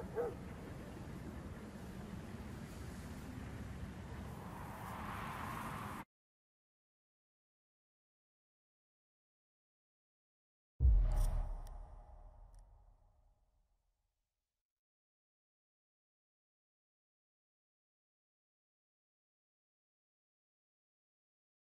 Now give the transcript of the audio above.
Oh,